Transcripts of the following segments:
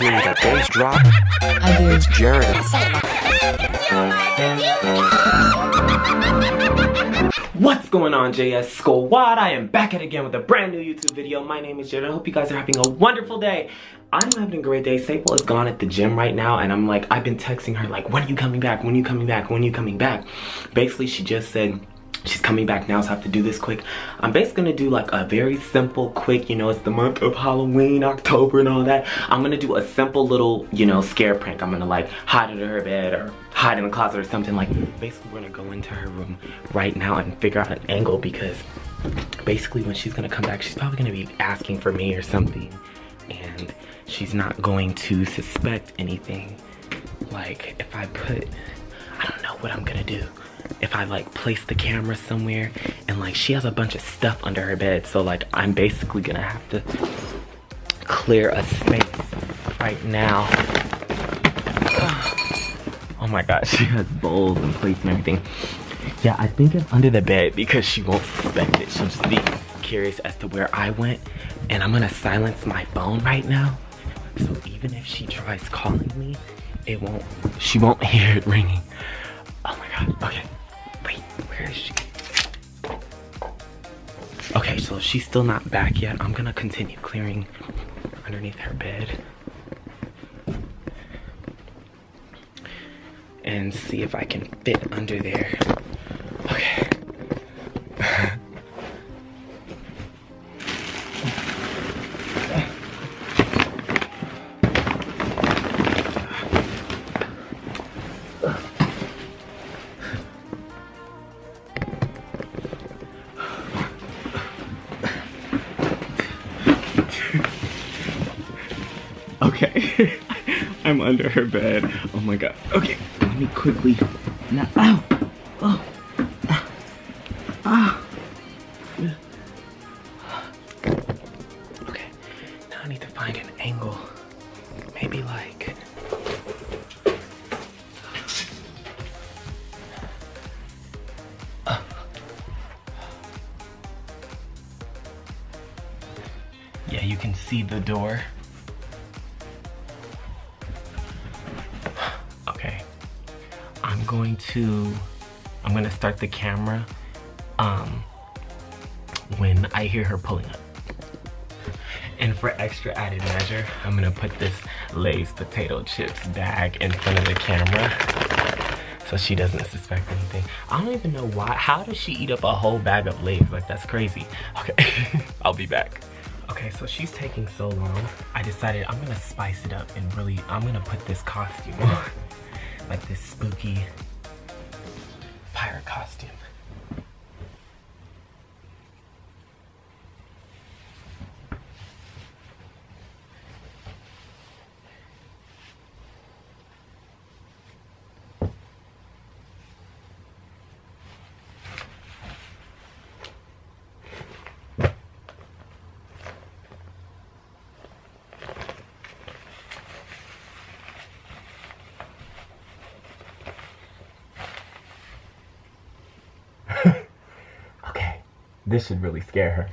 do that bass drop. I do. It's Jarrett. What's going on JS Squad? I am back at again with a brand new YouTube video. My name is Jarrett. I hope you guys are having a wonderful day. I'm having a great day. Sable is gone at the gym right now and I'm like, I've been texting her like, when are you coming back? When are you coming back? When are you coming back? Basically, she just said, she's coming back now so I have to do this quick. I'm basically gonna do like a very simple, quick, you know, it's the month of Halloween, October and all that. I'm gonna do a simple little, you know, scare prank. I'm gonna like hide under her bed or hide in the closet or something like basically we're gonna go into her room right now and figure out an angle because basically when she's gonna come back she's probably gonna be asking for me or something and she's not going to suspect anything like if I put I don't know what I'm gonna do if I like place the camera somewhere and like she has a bunch of stuff under her bed so like I'm basically gonna have to clear a space right now Oh my god, she has bowls and plates and everything. Yeah, I think it's under the bed because she won't suspect it. She'll just be curious as to where I went. And I'm gonna silence my phone right now. So even if she tries calling me, it won't, she won't hear it ringing. Oh my god, okay. Where is she? Okay, so she's still not back yet. I'm gonna continue clearing underneath her bed. and see if I can fit under there. Okay. I'm under her bed. Oh my god. Okay, let me quickly. Now, ow! Oh! Ah! ah. Okay, now I need to find an angle. Maybe like. Ah. Yeah, you can see the door. I'm going to I'm gonna start the camera um when I hear her pulling up. And for extra added measure, I'm gonna put this Lay's potato chips bag in front of the camera so she doesn't suspect anything. I don't even know why. How does she eat up a whole bag of Lay's? Like, that's crazy. Okay, I'll be back. Okay, so she's taking so long. I decided I'm gonna spice it up and really, I'm gonna put this costume on. like this spooky pirate costume. This should really scare her.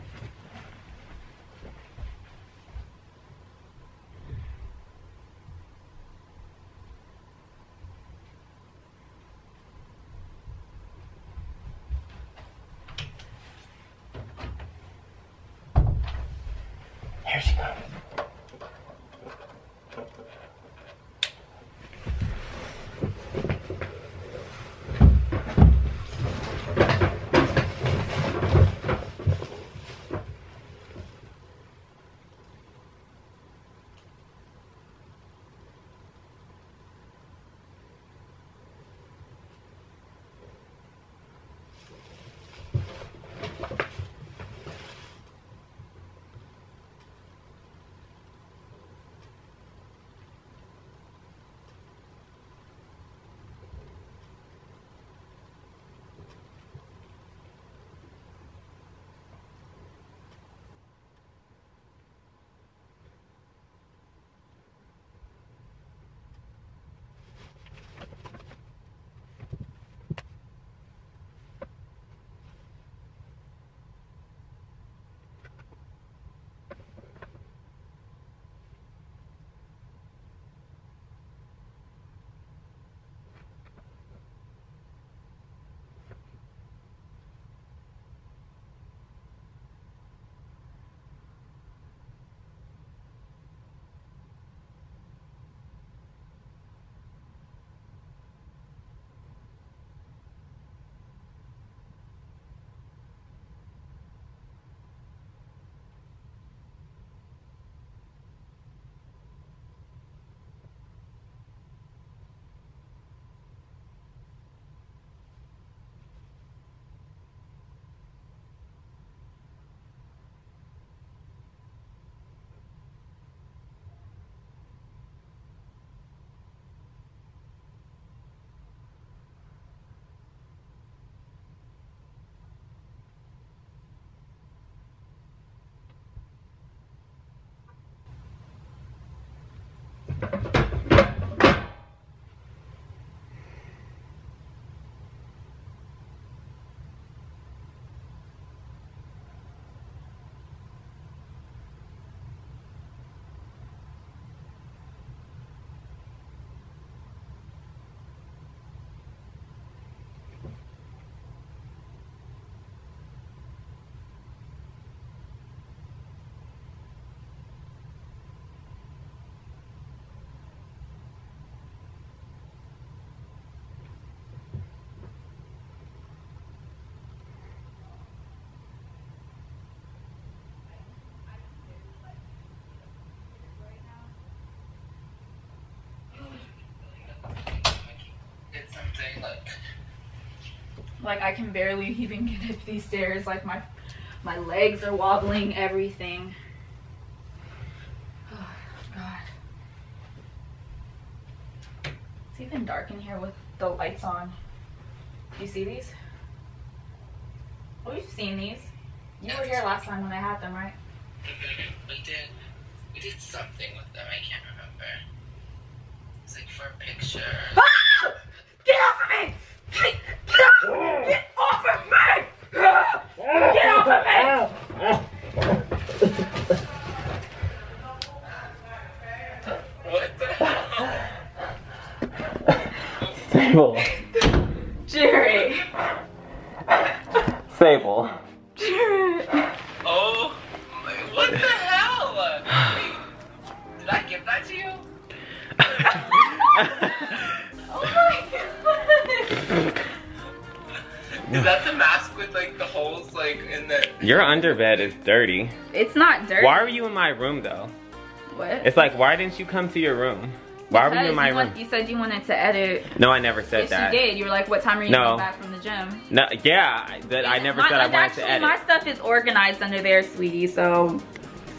Here she comes. Like I can barely even get up these stairs. Like my my legs are wobbling, everything. Oh god. It's even dark in here with the lights on. Do you see these? Oh, you've seen these. You were here last time when I had them, right? We did. We did something with them. I can't remember. It's like for a picture. Ah! Get off of me! Get, get off! Get off of me! Get off of me! What the hell? Sable. Jerry. Sable. Jerry. Oh, my, what the hell? Wait, did I give that to you? Oh my god. Is that the mask with like the holes like in the? Your underbed is dirty. It's not dirty. Why are you in my room though? What? It's like, why didn't you come to your room? Why were you in my you, room? want- you said you wanted to edit. No, I never said yes, that. you did. You were like, "What time are you No. going back from the gym?" No, yeah, I- that I never My- said I wanted actually, to edit. My stuff is organized under there, sweetie. So,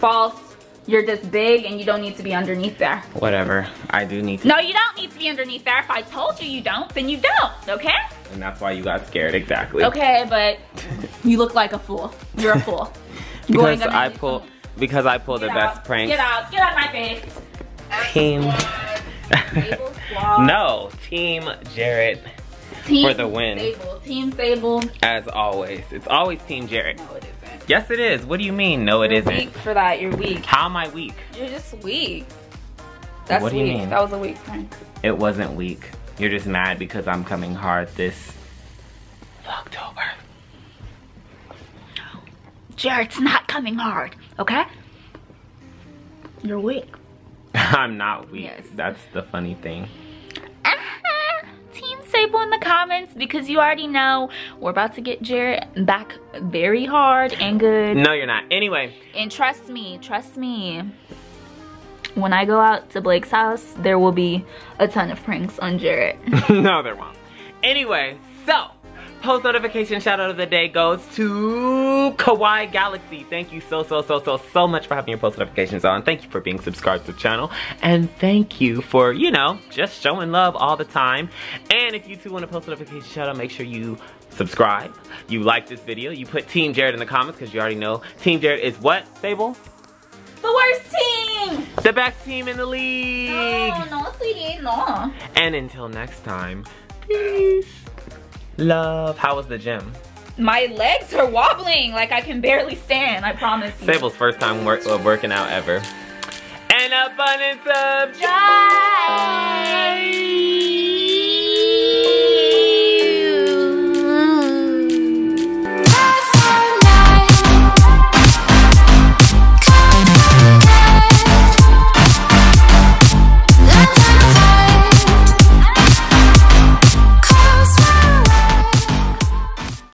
false. You're just big, and you don't need to be underneath there. Whatever. I do need to. No, you don't need to be underneath there. If I told you you don't, then you don't. Okay? And that's why you got scared. Exactly. Okay, but you look like a fool. You're a fool. Because I pull. Because I pull the Get best out. pranks. Get out. Get out of my face. Team. No, Team Jarrett Team for the win. Sable. Team Sable. as always. It's always Team Jarrett. No. Yes, it is. What do you mean? No, it You're isn't. weak for that. You're weak. How am I weak? You're just weak. That's What do you weak. mean? That was a weak prank. It wasn't weak. You're just mad because I'm coming hard this October. Jarrett's not coming hard, okay? You're weak. I'm not weak. Yes. That's the funny thing. Sable in the comments because you already know we're about to get Jarrett back very hard and good. No, you're not. Anyway, And trust me, trust me. When I go out to Blake's house, there will be a ton of pranks on Jarrett. no, there won't. Anyway, so post notification shout out of the day goes to Kawaii Galaxy. Thank you so so so so so much for having your post notifications on. Thank you for being subscribed to the channel, and thank you for you know just showing love all the time. And if you too want a post notification shout out, make sure you subscribe. You like this video. You put Team Jarrett in the comments because you already know Team Jarrett is what Sable. the worst team! The best team in the league. No, no, sweetie, no. And until next time, peace. Love. How was the gym? My legs are wobbling like I can barely stand, I promise you. Sable's first time work, uh, working out ever. An abundance of Bye!